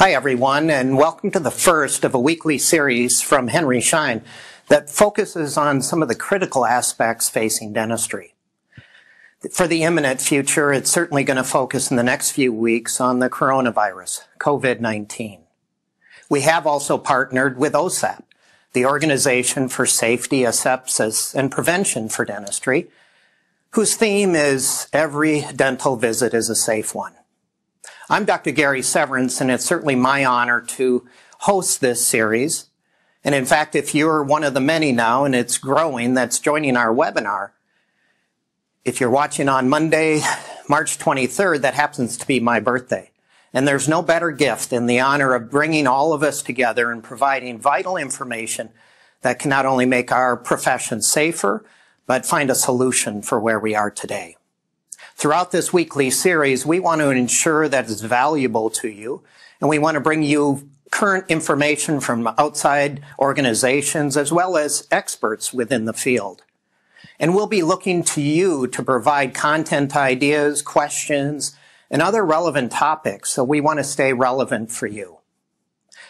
Hi, everyone, and welcome to the first of a weekly series from Henry Schein that focuses on some of the critical aspects facing dentistry. For the imminent future, it's certainly going to focus in the next few weeks on the coronavirus, COVID-19. We have also partnered with OSAP, the Organization for Safety, Asepsis, and Prevention for Dentistry, whose theme is every dental visit is a safe one. I'm Dr. Gary Severance, and it's certainly my honor to host this series. And in fact, if you're one of the many now, and it's growing, that's joining our webinar, if you're watching on Monday, March 23rd, that happens to be my birthday. And there's no better gift than the honor of bringing all of us together and providing vital information that can not only make our profession safer, but find a solution for where we are today. Throughout this weekly series, we want to ensure that it's valuable to you, and we want to bring you current information from outside organizations as well as experts within the field. And we'll be looking to you to provide content ideas, questions, and other relevant topics, so we want to stay relevant for you.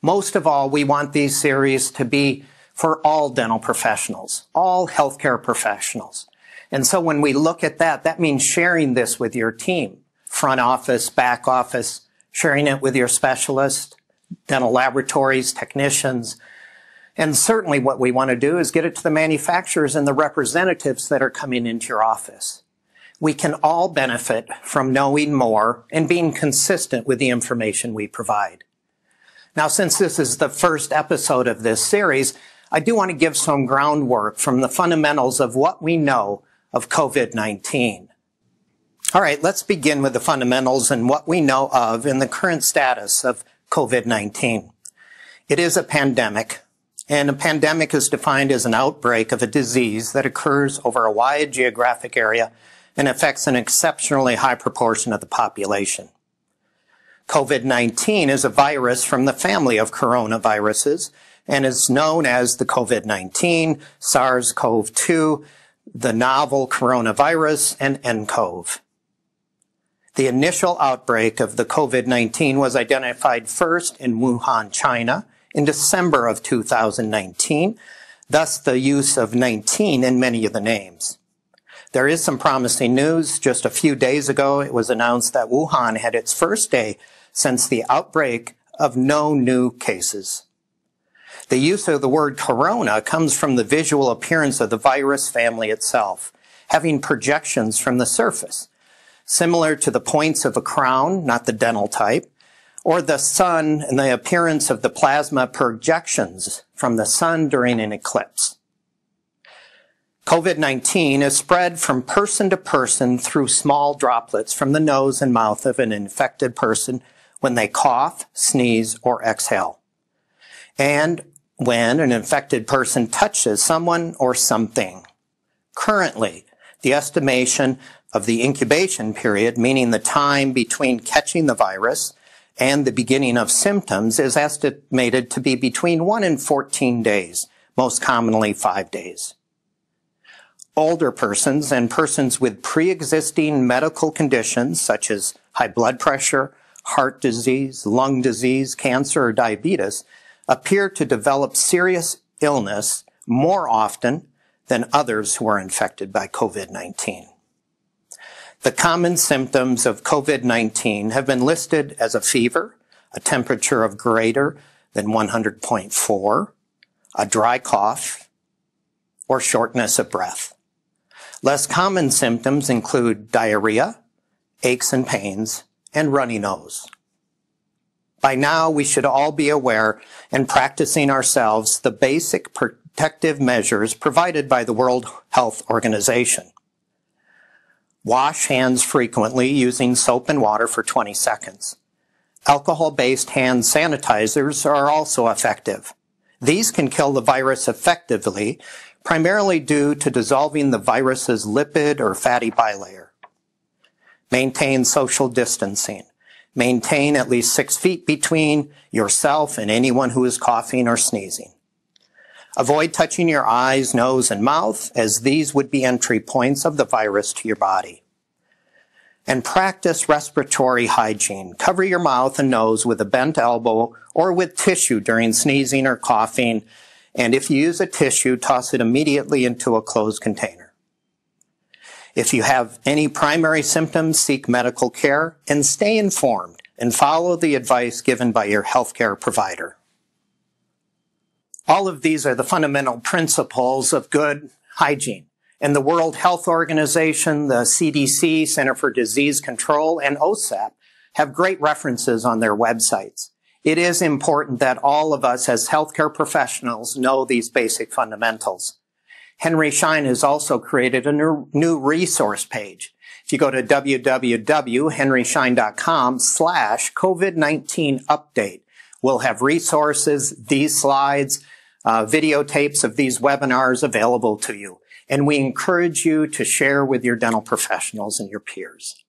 Most of all, we want these series to be for all dental professionals, all healthcare professionals. And so when we look at that, that means sharing this with your team, front office, back office, sharing it with your specialist, dental laboratories, technicians. And certainly what we want to do is get it to the manufacturers and the representatives that are coming into your office. We can all benefit from knowing more and being consistent with the information we provide. Now, since this is the first episode of this series, I do want to give some groundwork from the fundamentals of what we know of COVID-19. All right, let's begin with the fundamentals and what we know of in the current status of COVID-19. It is a pandemic, and a pandemic is defined as an outbreak of a disease that occurs over a wide geographic area and affects an exceptionally high proportion of the population. COVID-19 is a virus from the family of coronaviruses and is known as the COVID-19, SARS-CoV-2, the novel coronavirus, and nCoV. The initial outbreak of the COVID-19 was identified first in Wuhan, China in December of 2019, thus the use of 19 in many of the names. There is some promising news. Just a few days ago, it was announced that Wuhan had its first day since the outbreak of no new cases. The use of the word corona comes from the visual appearance of the virus family itself, having projections from the surface, similar to the points of a crown, not the dental type, or the sun and the appearance of the plasma projections from the sun during an eclipse. COVID-19 is spread from person to person through small droplets from the nose and mouth of an infected person when they cough, sneeze, or exhale. And when an infected person touches someone or something. Currently, the estimation of the incubation period, meaning the time between catching the virus and the beginning of symptoms, is estimated to be between 1 and 14 days, most commonly 5 days. Older persons and persons with pre-existing medical conditions such as high blood pressure, heart disease, lung disease, cancer, or diabetes appear to develop serious illness more often than others who are infected by COVID-19. The common symptoms of COVID-19 have been listed as a fever, a temperature of greater than 100.4, a dry cough, or shortness of breath. Less common symptoms include diarrhea, aches and pains, and runny nose. By now, we should all be aware and practicing ourselves the basic protective measures provided by the World Health Organization. Wash hands frequently using soap and water for 20 seconds. Alcohol-based hand sanitizers are also effective. These can kill the virus effectively, primarily due to dissolving the virus's lipid or fatty bilayer. Maintain social distancing. Maintain at least six feet between yourself and anyone who is coughing or sneezing. Avoid touching your eyes, nose, and mouth, as these would be entry points of the virus to your body. and practice respiratory hygiene. Cover your mouth and nose with a bent elbow or with tissue during sneezing or coughing. And if you use a tissue, toss it immediately into a closed container. If you have any primary symptoms, seek medical care and stay informed and follow the advice given by your healthcare provider. All of these are the fundamental principles of good hygiene. And the World Health Organization, the CDC, Center for Disease Control, and OSAP have great references on their websites. It is important that all of us as healthcare professionals know these basic fundamentals. Henry Schein has also created a new, resource page. If you go to www.henryschein.com slash COVID-19 update, we'll have resources, these slides, uh, videotapes of these webinars available to you and we encourage you to share with your dental professionals and your peers.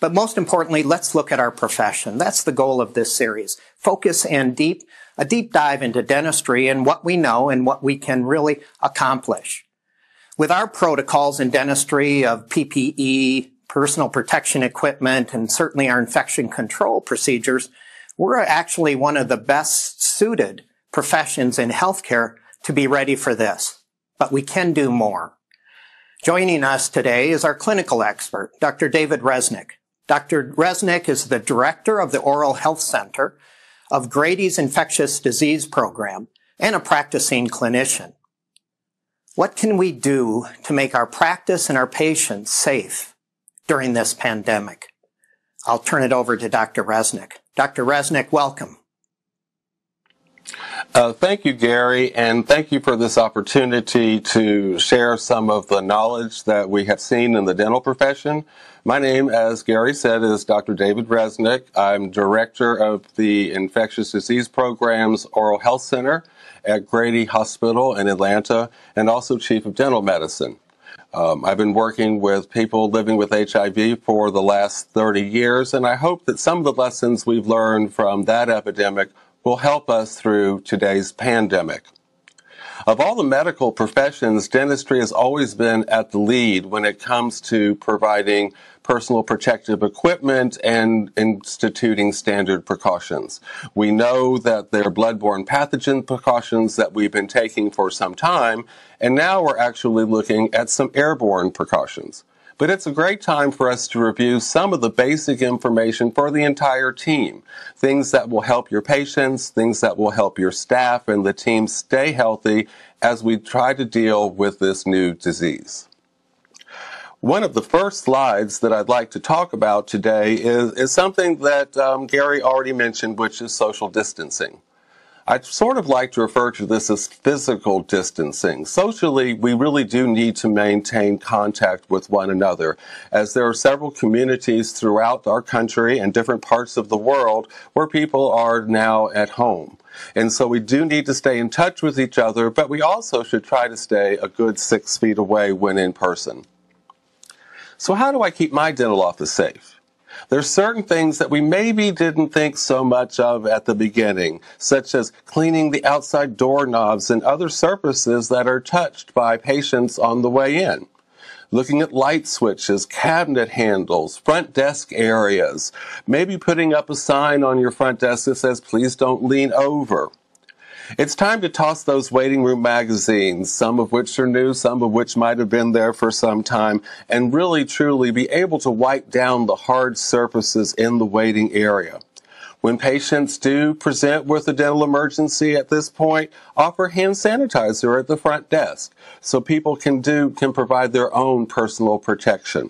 But most importantly, let's look at our profession. That's the goal of this series. Focus and deep, a deep dive into dentistry and what we know and what we can really accomplish. With our protocols in dentistry of PPE, personal protection equipment, and certainly our infection control procedures, we're actually one of the best suited professions in healthcare to be ready for this but we can do more. Joining us today is our clinical expert, Dr. David Reznik. Dr. Reznik is the director of the Oral Health Center of Grady's Infectious Disease Program and a practicing clinician. What can we do to make our practice and our patients safe during this pandemic? I'll turn it over to Dr. Reznik. Dr. Reznik, welcome. Uh, thank you, Gary, and thank you for this opportunity to share some of the knowledge that we have seen in the dental profession. My name, as Gary said, is Dr. David Reznik. I'm director of the Infectious Disease Program's Oral Health Center at Grady Hospital in Atlanta, and also chief of dental medicine. Um, I've been working with people living with HIV for the last 30 years, and I hope that some of the lessons we've learned from that epidemic will help us through today's pandemic. Of all the medical professions, dentistry has always been at the lead when it comes to providing personal protective equipment and instituting standard precautions. We know that there are bloodborne pathogen precautions that we've been taking for some time, and now we're actually looking at some airborne precautions but it's a great time for us to review some of the basic information for the entire team. Things that will help your patients, things that will help your staff and the team stay healthy as we try to deal with this new disease. One of the first slides that I'd like to talk about today is, is something that um, Gary already mentioned, which is social distancing. I sort of like to refer to this as physical distancing. Socially, we really do need to maintain contact with one another, as there are several communities throughout our country and different parts of the world where people are now at home. And so we do need to stay in touch with each other, but we also should try to stay a good six feet away when in person. So how do I keep my dental office safe? There's certain things that we maybe didn't think so much of at the beginning, such as cleaning the outside doorknobs and other surfaces that are touched by patients on the way in. Looking at light switches, cabinet handles, front desk areas, maybe putting up a sign on your front desk that says, please don't lean over. It's time to toss those waiting room magazines, some of which are new, some of which might have been there for some time, and really truly be able to wipe down the hard surfaces in the waiting area. When patients do present with a dental emergency at this point, offer hand sanitizer at the front desk so people can do can provide their own personal protection.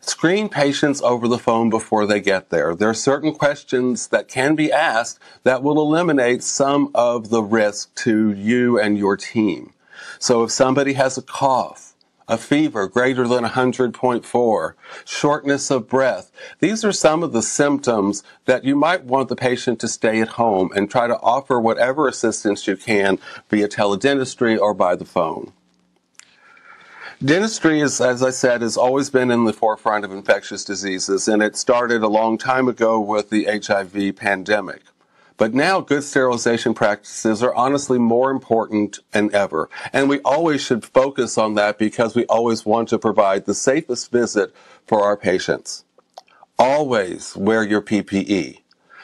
Screen patients over the phone before they get there. There are certain questions that can be asked that will eliminate some of the risk to you and your team. So if somebody has a cough, a fever greater than 100.4, shortness of breath. These are some of the symptoms that you might want the patient to stay at home and try to offer whatever assistance you can via teledentistry or by the phone. Dentistry is, as I said, has always been in the forefront of infectious diseases, and it started a long time ago with the HIV pandemic. But now good sterilization practices are honestly more important than ever. And we always should focus on that because we always want to provide the safest visit for our patients. Always wear your PPE.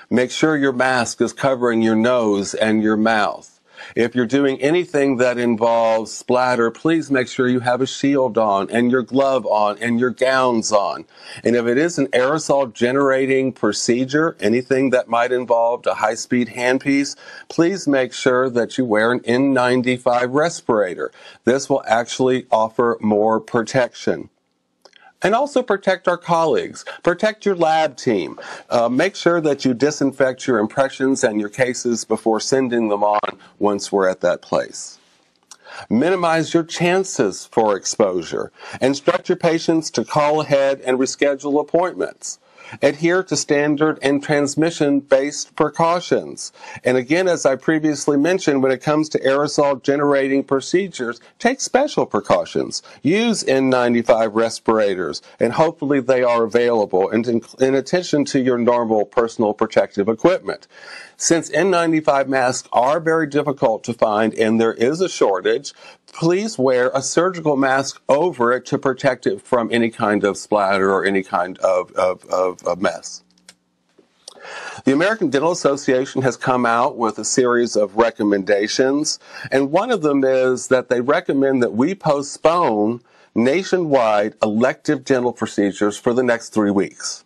Make sure your mask is covering your nose and your mouth. If you're doing anything that involves splatter, please make sure you have a shield on and your glove on and your gowns on. And if it is an aerosol generating procedure, anything that might involve a high speed handpiece, please make sure that you wear an N95 respirator. This will actually offer more protection and also protect our colleagues, protect your lab team. Uh, make sure that you disinfect your impressions and your cases before sending them on once we're at that place. Minimize your chances for exposure. Instruct your patients to call ahead and reschedule appointments adhere to standard and transmission based precautions. And again, as I previously mentioned, when it comes to aerosol generating procedures, take special precautions. Use N95 respirators, and hopefully they are available in, in addition to your normal personal protective equipment. Since N95 masks are very difficult to find and there is a shortage, please wear a surgical mask over it to protect it from any kind of splatter or any kind of, of, of, of mess. The American Dental Association has come out with a series of recommendations, and one of them is that they recommend that we postpone nationwide elective dental procedures for the next three weeks.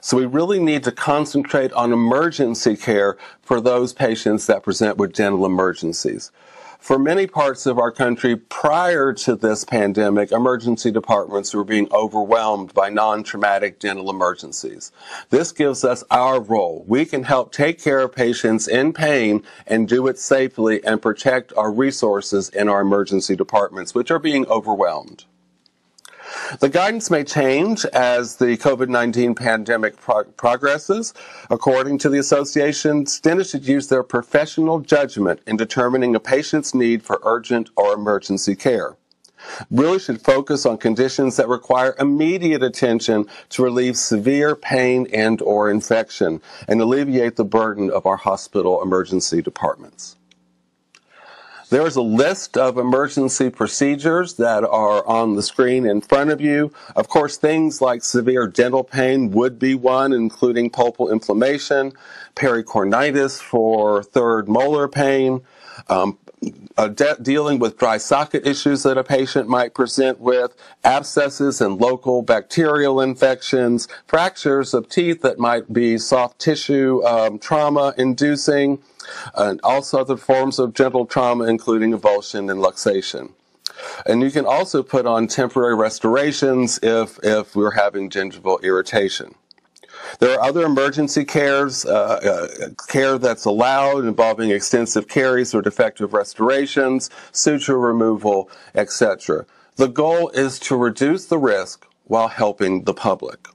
So we really need to concentrate on emergency care for those patients that present with dental emergencies. For many parts of our country prior to this pandemic, emergency departments were being overwhelmed by non-traumatic dental emergencies. This gives us our role. We can help take care of patients in pain and do it safely and protect our resources in our emergency departments, which are being overwhelmed. The guidance may change as the COVID-19 pandemic progresses. According to the association, dentists should use their professional judgment in determining a patient's need for urgent or emergency care. Really should focus on conditions that require immediate attention to relieve severe pain and or infection and alleviate the burden of our hospital emergency departments. There is a list of emergency procedures that are on the screen in front of you. Of course, things like severe dental pain would be one, including pulpal inflammation, pericoronitis for third molar pain, um, de- dealing with dry socket issues that a patient might present with, abscesses and local bacterial infections, fractures of teeth that might be soft tissue um, trauma inducing, and also other forms of dental trauma, including avulsion and luxation. And you can also put on temporary restorations if, if we're having gingival irritation. There are other emergency cares, uh, uh, care that's allowed involving extensive caries or defective restorations, suture removal, etc. The goal is to reduce the risk while helping the public.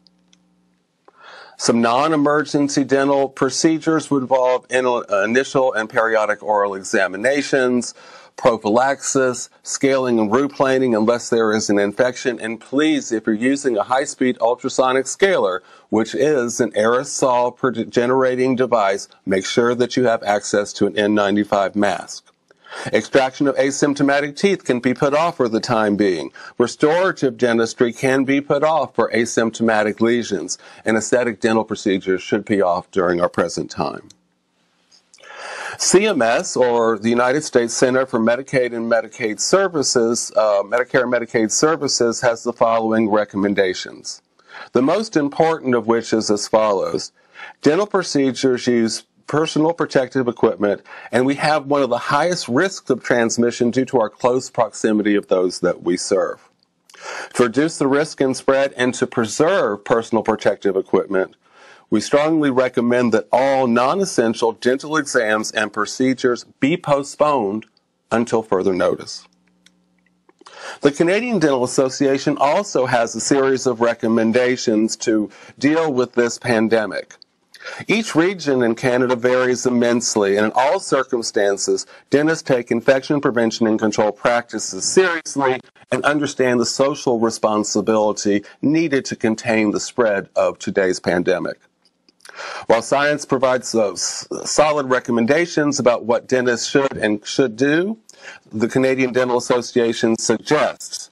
Some non-emergency dental procedures would involve initial and periodic oral examinations, prophylaxis, scaling and root planing unless there is an infection. And please, if you're using a high-speed ultrasonic scaler, which is an aerosol generating device, make sure that you have access to an N95 mask. Extraction of asymptomatic teeth can be put off for the time being. Restorative dentistry can be put off for asymptomatic lesions, and aesthetic dental procedures should be off during our present time. CMS, or the United States Center for Medicaid and Medicaid Services, uh, Medicare and Medicaid Services, has the following recommendations. The most important of which is as follows. Dental procedures use personal protective equipment, and we have one of the highest risks of transmission due to our close proximity of those that we serve. To reduce the risk and spread and to preserve personal protective equipment, we strongly recommend that all non-essential dental exams and procedures be postponed until further notice. The Canadian Dental Association also has a series of recommendations to deal with this pandemic. Each region in Canada varies immensely, and in all circumstances, dentists take infection prevention and control practices seriously and understand the social responsibility needed to contain the spread of today's pandemic. While science provides uh, solid recommendations about what dentists should and should do, the Canadian Dental Association suggests,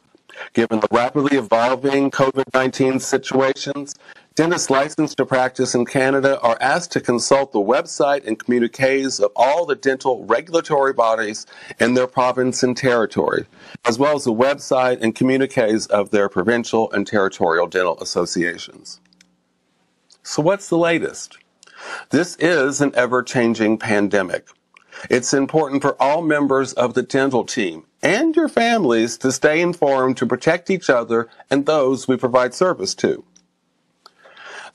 given the rapidly evolving COVID-19 situations, dentists licensed to practice in Canada are asked to consult the website and communiques of all the dental regulatory bodies in their province and territory, as well as the website and communiques of their provincial and territorial dental associations. So what's the latest? This is an ever-changing pandemic. It's important for all members of the dental team and your families to stay informed to protect each other and those we provide service to.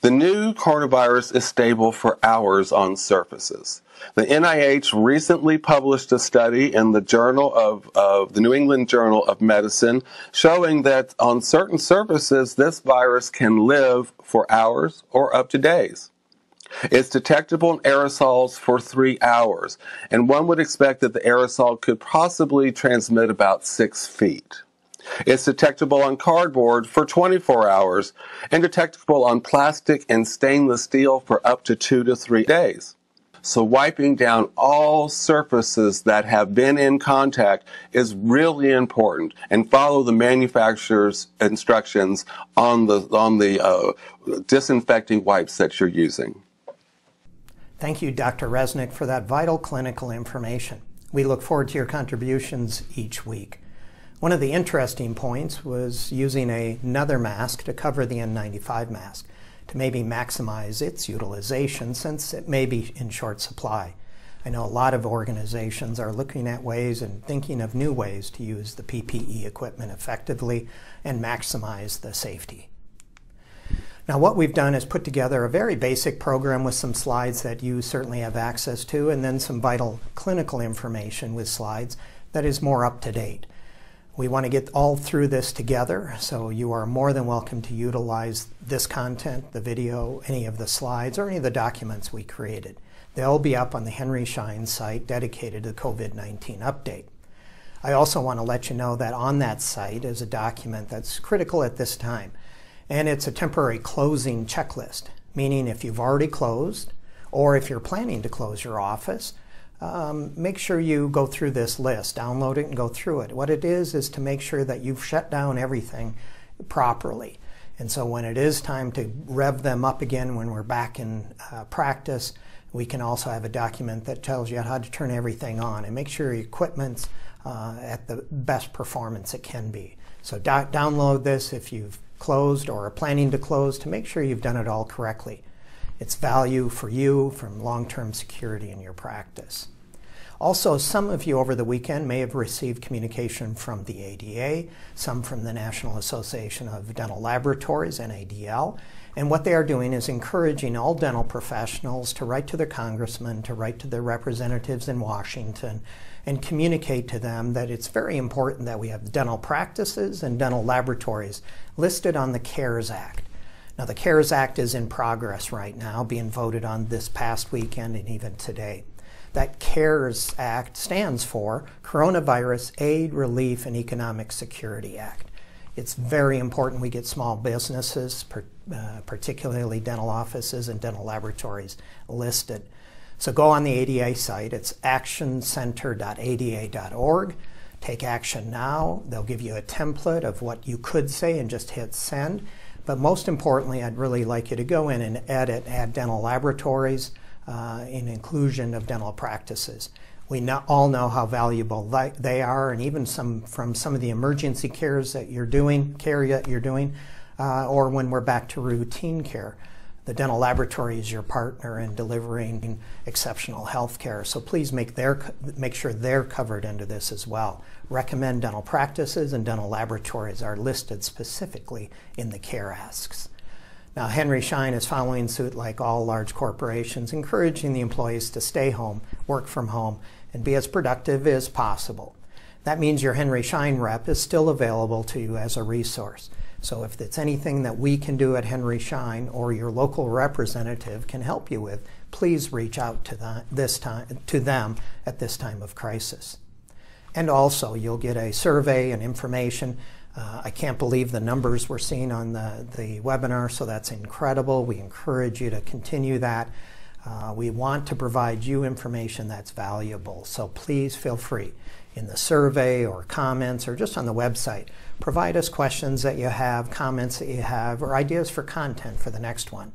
The new coronavirus is stable for hours on surfaces. The NIH recently published a study in the Journal of, of, the New England Journal of Medicine showing that on certain surfaces, this virus can live for hours or up to days. It's detectable in aerosols for three hours, and one would expect that the aerosol could possibly transmit about six feet. It's detectable on cardboard for 24 hours and detectable on plastic and stainless steel for up to two to three days. So wiping down all surfaces that have been in contact is really important and follow the manufacturer's instructions on the, on the uh, disinfecting wipes that you're using. Thank you, Dr. Reznik, for that vital clinical information. We look forward to your contributions each week. One of the interesting points was using a, another mask to cover the N95 mask to maybe maximize its utilization since it may be in short supply. I know a lot of organizations are looking at ways and thinking of new ways to use the PPE equipment effectively and maximize the safety. Now what we've done is put together a very basic program with some slides that you certainly have access to and then some vital clinical information with slides that is more up to date. We want to get all through this together, so you are more than welcome to utilize this content, the video, any of the slides, or any of the documents we created. They'll be up on the Henry Schein site dedicated to the COVID-19 update. I also want to let you know that on that site is a document that's critical at this time, and it's a temporary closing checklist, meaning if you've already closed, or if you're planning to close your office, um, make sure you go through this list, download it and go through it. What it is is to make sure that you've shut down everything properly. And so when it is time to rev them up again when we're back in uh, practice, we can also have a document that tells you how to turn everything on and make sure your equipment's uh, at the best performance it can be. So do download this if you've closed or are planning to close to make sure you've done it all correctly its value for you from long-term security in your practice. Also, some of you over the weekend may have received communication from the ADA, some from the National Association of Dental Laboratories, NADL, and what they are doing is encouraging all dental professionals to write to their congressmen, to write to their representatives in Washington, and communicate to them that it's very important that we have dental practices and dental laboratories listed on the CARES Act. Now, the CARES Act is in progress right now, being voted on this past weekend and even today. That CARES Act stands for Coronavirus Aid, Relief, and Economic Security Act. It's very important we get small businesses, uh, particularly dental offices and dental laboratories, listed. So go on the ADA site. It's actioncenter.ada.org. Take action now. They'll give you a template of what you could say and just hit send. But most importantly, I'd really like you to go in and edit, add dental laboratories uh, in inclusion of dental practices. We know, all know how valuable they are, and even some from some of the emergency cares that you're doing, care that you're doing, uh, or when we're back to routine care. The dental laboratory is your partner in delivering exceptional health care, so please make, their, make sure they're covered into this as well. Recommend dental practices and dental laboratories are listed specifically in the CARES Act. Now, Henry Schein is following suit like all large corporations, encouraging the employees to stay home, work from home, and be as productive as possible. That means your Henry Schein rep is still available to you as a resource. So if it's anything that we can do at Henry Schein or your local representative can help you with, please reach out to, the, this time, to them at this time of crisis. And also, you'll get a survey and information Uh, I can't believe the numbers we're seeing on the, the webinar, so that's incredible. We encourage you to continue that. Uh, we want to provide you information that's valuable, so please feel free in the survey or comments or just on the website. Provide us questions that you have, comments that you have, or ideas for content for the next one.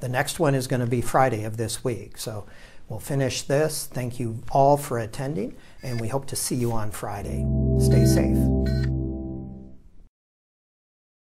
The next one is going to be Friday of this week, so we'll finish this. Thank you all for attending, and we hope to see you on Friday. Stay safe.